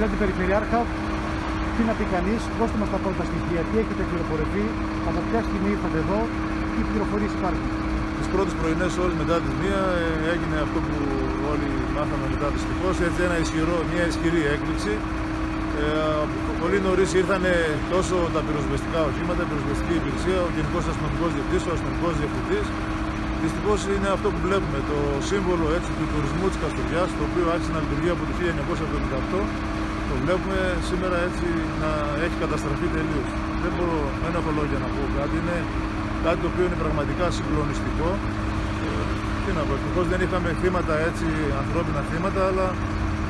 Κύριε Αντιπεριφερειάρχα, τι να πει κανείς, δώστε μας τα πρώτα στοιχεία. Τι έχετε πληροφορηθεί, από ποια στιγμή ήρθατε εδώ, τι πληροφορίες υπάρχουν. Τις πρώτες πρωινές ώρε μετά τη μία ε, έγινε αυτό που όλοι μάθαμε μετά δυστυχώς. Έτσι, ένα ισχυρό, μια ισχυρή έκπληξη. Ε, πολύ νωρίς ήρθαν τόσο τα πυροσβεστικά οχήματα, η πυροσβεστική υπηρεσία, ο Γενικός Αστυνομικός Διευθυντής, ο Αστυνομικός Διευθυντής. Δυστυχώς είναι αυτό που βλέπουμε, το σύμβολο έτσι, του τουρισμού της Καστοριάς, το οποίο άρχισε να λειτουργεί από το 1978. Το βλέπουμε σήμερα έτσι να έχει καταστραφεί τελείως. Δεν μπορώ, δεν έχω λόγια να πω κάτι. Είναι κάτι το οποίο είναι πραγματικά συγκλονιστικό. Ε, τι να πω, ευτυχώς δεν είχαμε θύματα έτσι, ανθρώπινα θύματα, αλλά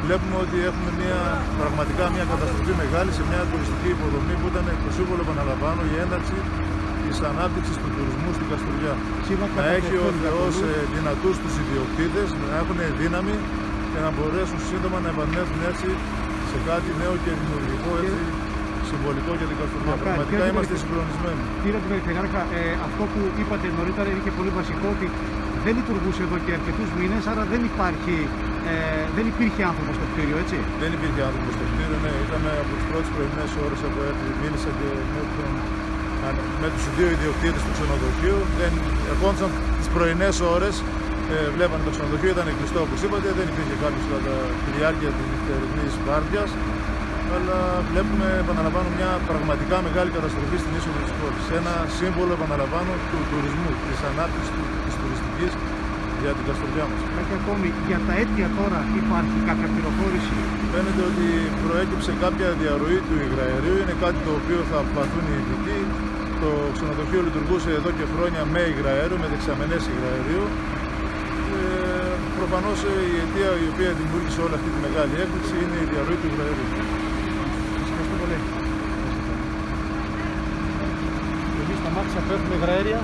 βλέπουμε ότι έχουμε μια, πραγματικά μια καταστροφή μεγάλη σε μια τουριστική υποδομή που ήταν το σύμβολο, επαναλαμβάνω, η ένταξη της ανάπτυξης του τουρισμού στην Καστοριά. Να έχει ο Θεός ε, δυνατούς τους ιδιοκτήτες, να έχουν δύναμη και να μπορέσουν σύντομα να επανέλθουν έτσι σε κάτι νέο και δημιουργικό έτσι, συμβολικό για την Καστοριά. Πραγματικά είμαστε συγκλονισμένοι. Κύριε Περιφερειάρχα, ε, αυτό που είπατε νωρίτερα είναι και πολύ βασικό ότι δεν λειτουργούσε εδώ και αρκετούς μήνες, άρα δεν, υπάρχει, ε, δεν υπήρχε άνθρωπος στο κτίριο, έτσι. Δεν υπήρχε άνθρωπος στο κτίριο, ναι. Είχαμε από τις πρώτες πρωινές ώρες από έρθει, μίλησα και με, τον, με τους δύο ιδιοκτήτες του ξενοδοχείου. Δεν ερχόντουσαν τις πρωινές ώρες, ε, βλέπανε το ξενοδοχείο, ήταν κλειστό όπως είπατε, δεν υπήρχε κάποιος κατά τη διάρκεια της νυχτερινής βάρδιας. Αλλά βλέπουμε, επαναλαμβάνω, μια πραγματικά μεγάλη καταστροφή στην είσοδο της πόλης. Ένα σύμβολο, επαναλαμβάνω, του τουρισμού, της ανάπτυξης της τουριστικής για την Καστοριά μας. Κάτι ακόμη, για τα αίτια τώρα υπάρχει κάποια πληροφόρηση; Φαίνεται ότι προέκυψε κάποια διαρροή του υγραερίου, είναι κάτι το οποίο θα απαθούν οι ειδικοί. Το ξενοδοχείο λειτουργούσε εδώ και χρόνια με υγραέριο, με δεξαμενές υγραερίου. Ε, Προφανώς η αιτία η οποία δημιούργησε όλη αυτή τη μεγάλη έκπληξη είναι η διαρροή του υγραερίου. Ευχαριστώ πολύ. Εμείς στα μάτια πέφτουμε υγραέρια